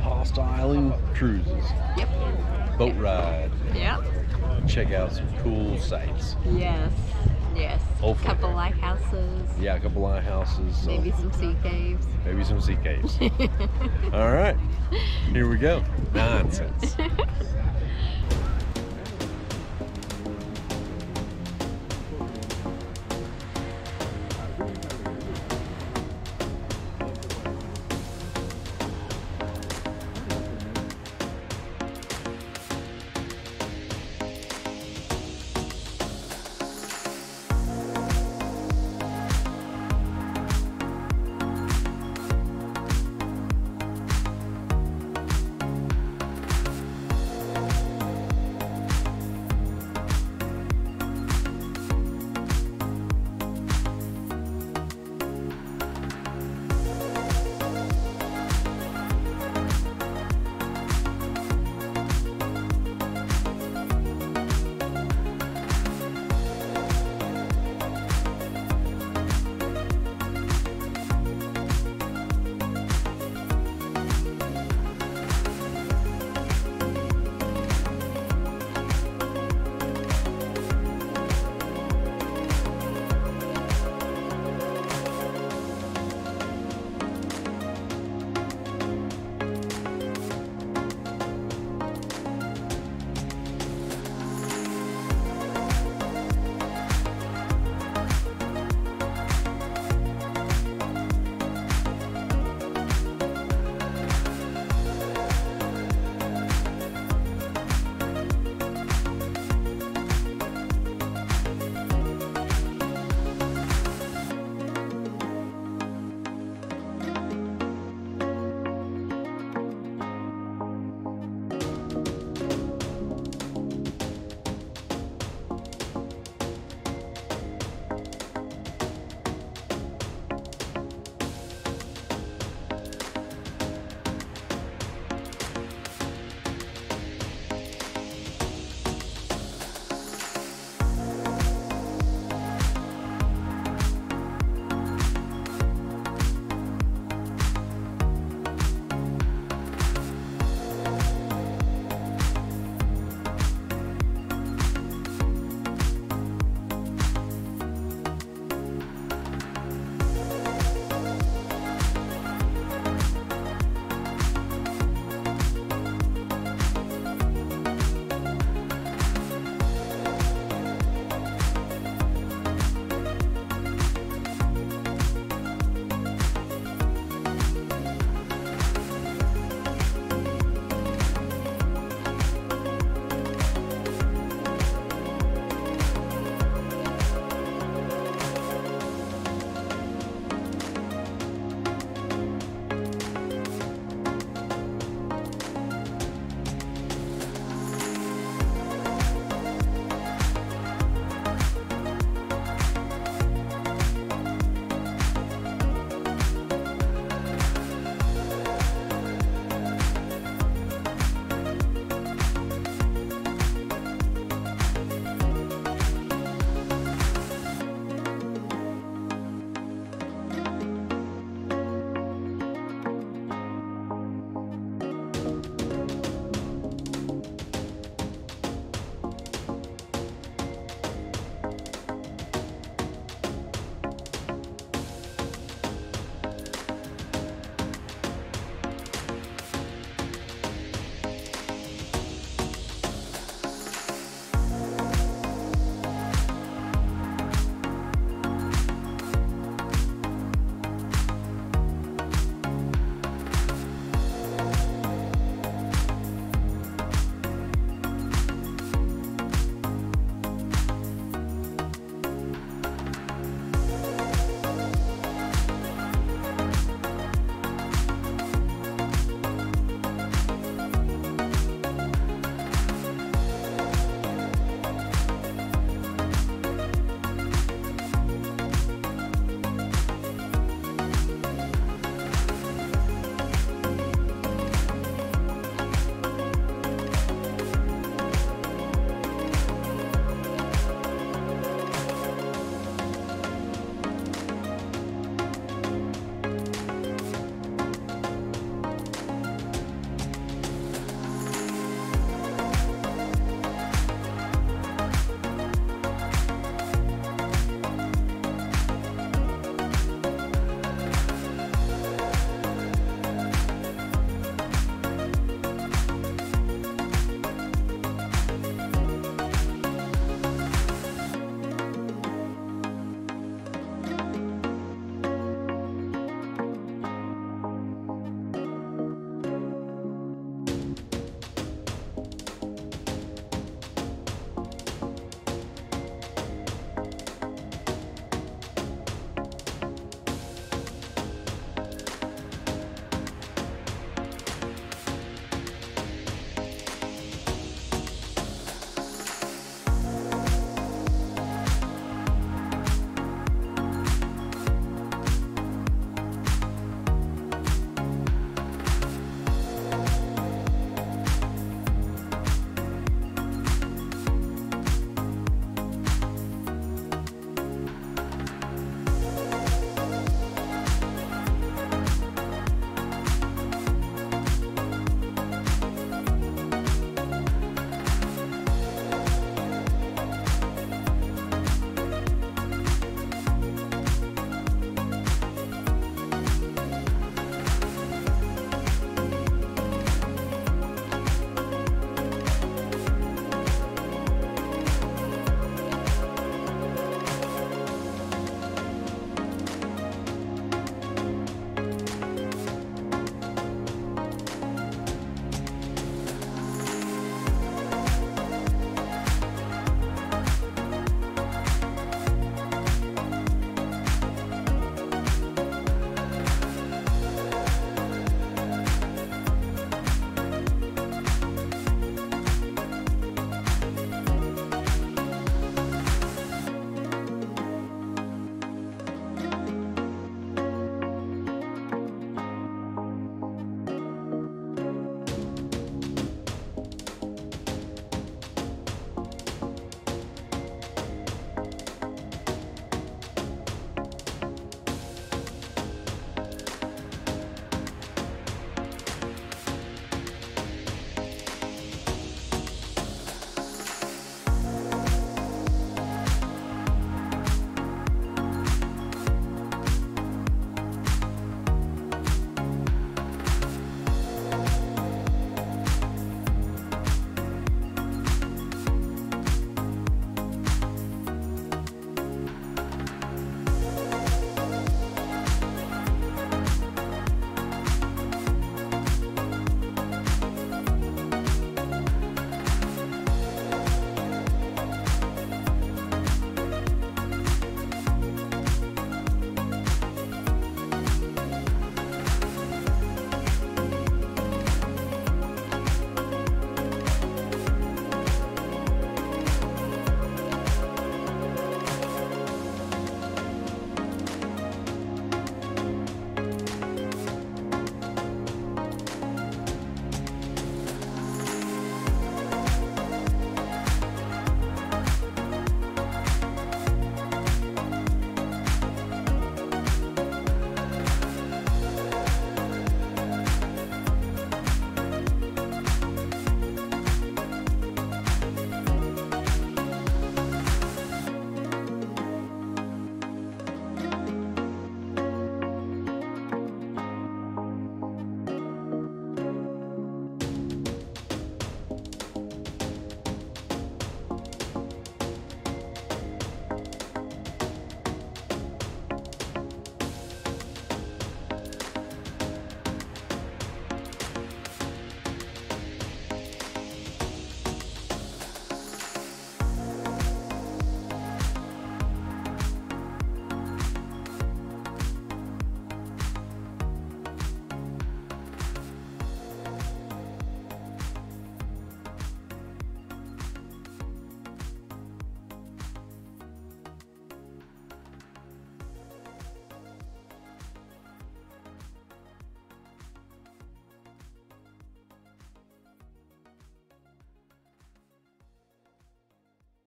Apostle Island cruises, Yep. boat ride, Yep. check out some cool sights. Yes. Yes. Hopefully. Couple lighthouses. Yeah, a couple lighthouses, so Maybe some sea caves. maybe some sea caves. All right, here we go. Nonsense.